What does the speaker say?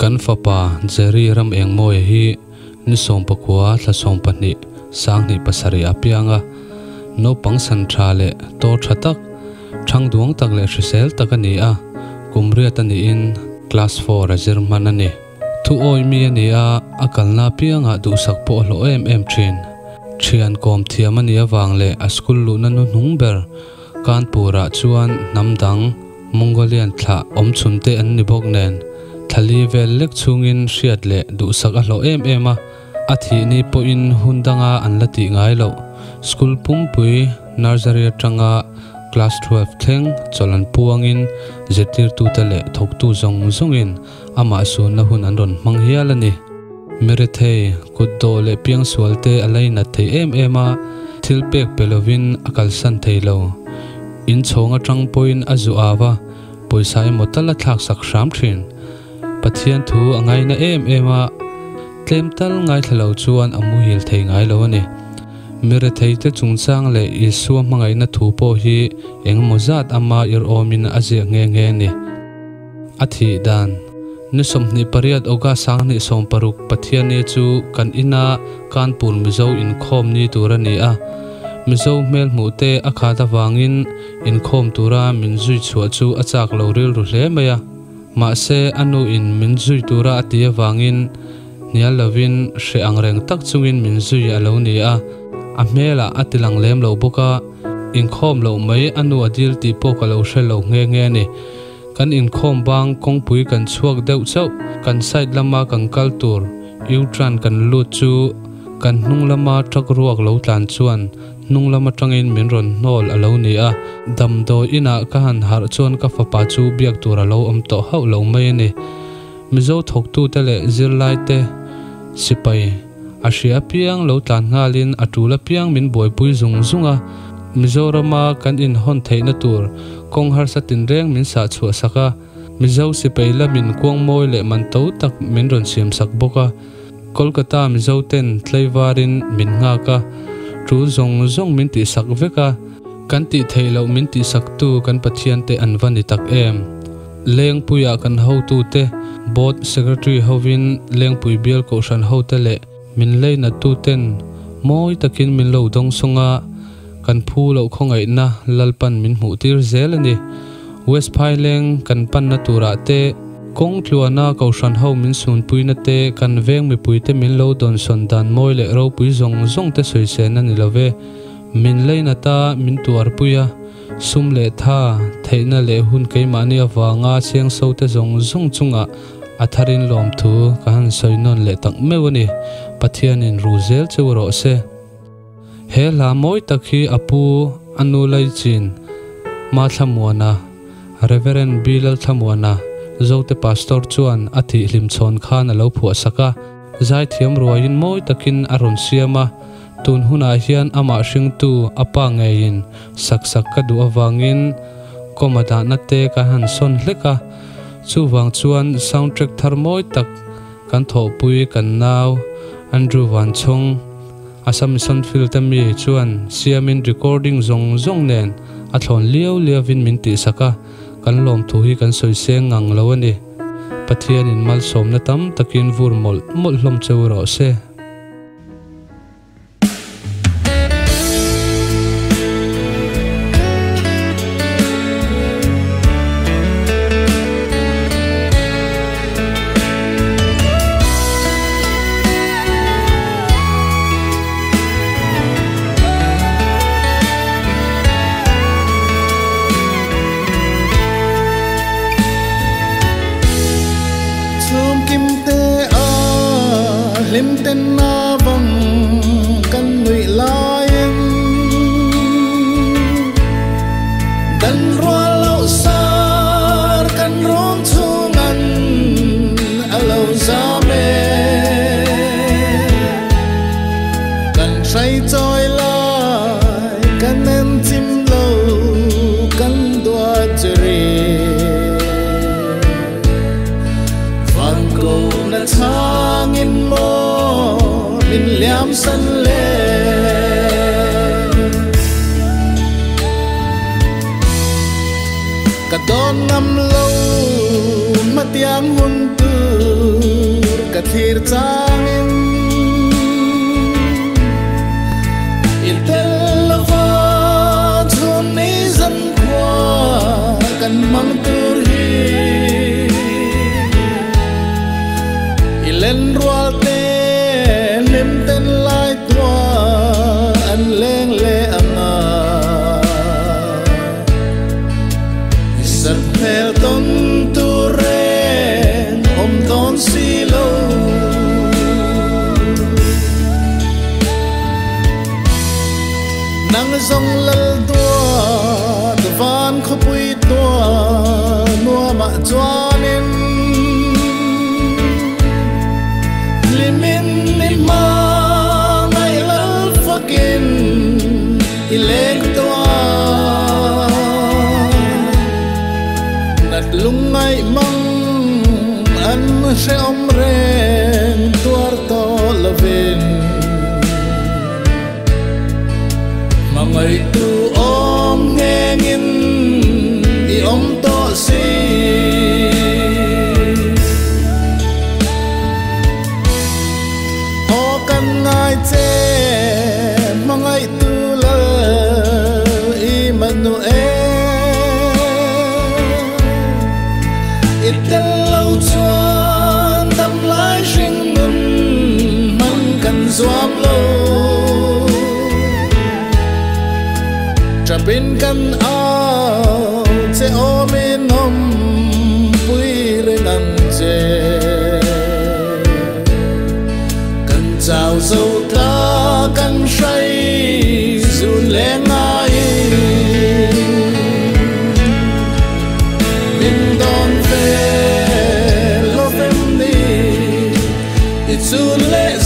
kan fapa jeri ram eng engmo hi ni som pakwa thla som pani sang ni pasari apianga no pangsan tha le to thatak thang duang tak le hrisel takani a kumria tani in class 4 a german ani thu oi mi ani a akalna pianga du sak po lo em em thin thian kom thiam thiamani awang le a school lu na nu nanu nungber kanpura chuan namdang mongolian thla omchunte an ni bok nen thali vel lek chungin riat le du sak a hlo em em a athi ni po in hundanga an la ti ngai lo school pumpui nursery atanga class 12 theng cholan puangin zetir tu tale thok tu zong zongin ama su na hun an ron mang hial ani mere kut do le piang sualte alai na the em em ema thilpek pelovin akal san theilo in chhonga tang poin azu awa poisai motala thak sak sham thin pathian thu angai na em em a. Tlem tal ngai thalo chuan amu hil thei ngai lo ani. Mire thei te chung chang le isu mangai na thu po hi eng mo zat ama ir omin aje nge nge ni. Athi dan. Ni som ni pariat oga sang ni som paruk pathian ne chu kan ina kanpur mizo in khom ni turani a. Mizo mel mu te akha da wangin in khom tura min zui chua chu achak lo ril ru hle maya ma se anu in min zui tura atia wangin nia lovin hre ang reng tak chungin min zui alo ni a. A mela atilang lem lo boka. In khom lo mai anu adil ti po ka lo hre lo nge nge ni. Kan in khom bang kong pui kan chuak deuh chau. Kan side lama kan kal tur. Tran kan lu chu. Kan hnung lama trak ruak lo tlan chuan. nung lama tangin minron nol alo ni a. Dam do ina ka han har chon ka fa pa chu biak tur alo am to hau lo mai ni. Mizo thok tu te le zir lai te. Sipai ashia piang lo tan ngalin atula piang min boy pui zung zunga mizorama kan in hon theina tur. Kong har satin reng min sa chua saka mizo sipai la min kuang moi le man to tak min ron siam sak boka kolkata mizo ten tlaiwarin min nga ka. Tu zong zong min ti sak veka kan ti theilo min ti sak tu kan pathian te anwani tak em. Leng puya kan ho tu te. Board secretary hovin leng pui bial ko shan ho te le. Min leina tu ten. Moi takin min lo dong sunga kan phu lo khongai na. Lalpan min hmu tir zel ani. West phailing kan pan na tura te kong tluana ko shan ho min sun puina te, kan veng mi puite min lo don son dan moi le ro pui zong zong te soi sen ani love min leina ta, min tuar puya sum le tha theina le hun ke mani awanga siang so te zong zong chunga atharin lom thu, kan soinon le tak mewani pathian in ruzel chewro se. He la moi takhi apu anu lai chin, ma thamwana reverend bilal thamwana zote pastor chuan athi hlim chon khan alo phu saka zai thiam ruain moi takin aron siama tun huna hian ama hring tu apa ngein sak sak ka du awangin komada na te ka han son hleka chu wang chuan soundtrack thar moi tak kan tho pui kan nau andrew Van chong asam son fil tami chuan siamin recording zong zong nen. A thlon liao liavin min ti saka kan lom thu hi kan soi se ngang lo ani. Pathian in mal som na tam takin vur mol mol hlom cheu ro se. em tên na vòng căn ngụy la em. Đan roa lâu xa căn rong chu ngăn a lâu ra mê căn say trôi lại căn em chim lâu căn đua chơi vàng cầu na thang in môi ka don ngam lo matiang hun tu ka thlir changin itel lova thôn ni dân kwa kan mang tur hi ilen rual te lim ten lai tua an se om reng tu. Tra bên căn ao, che ôm em om pui re nan che cần chào dâu ta cần say dù lẽ ngay mình đón về, lo phim đi it's too late